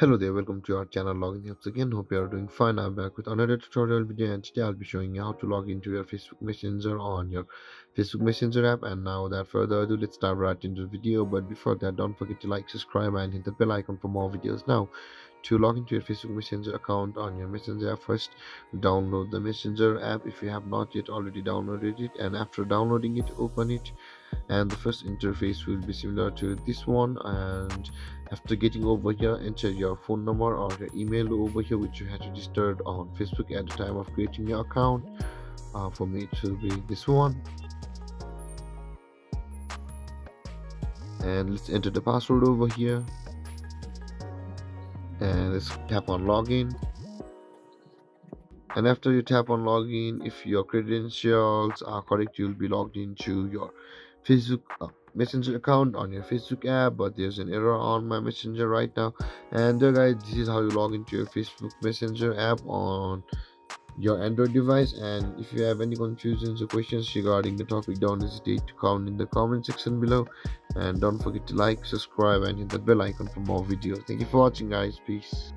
Hello there, welcome to our channel Login Helps again. Hope you are doing fine. I'm back with another tutorial video and today I'll be showing you how to log into your Facebook Messenger on your Facebook Messenger app. And now without further ado, let's dive right into the video. But before that, don't forget to like, subscribe and hit the bell icon for more videos. Now, to log into your Facebook Messenger account on your Messenger app, first download the Messenger app if you have not yet already downloaded it. And after downloading it, open it and the first interface will be similar to this one. And after getting over here enter your phone number or your email over here which you had registered on facebook at the time of creating your account. Uh, for me to be this one. And let's enter the password over here. And let's tap on login. And after you tap on login if your credentials are correct you'll be logged into your facebook uh, messenger account on your facebook app but there's an error on my messenger right now. And there guys this is how you log into your facebook messenger app on your android device. And if you have any confusions or questions regarding the topic don't hesitate to comment in the comment section below. And don't forget to like subscribe and hit the bell icon for more videos. Thank you for watching guys. Peace